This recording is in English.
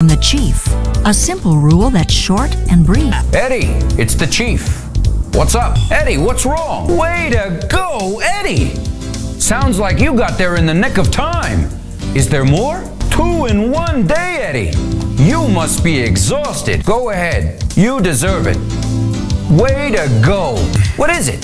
from the chief. A simple rule that's short and brief. Eddie, it's the chief. What's up? Eddie, what's wrong? Way to go, Eddie! Sounds like you got there in the nick of time. Is there more? Two in one day, Eddie. You must be exhausted. Go ahead. You deserve it. Way to go. What is it?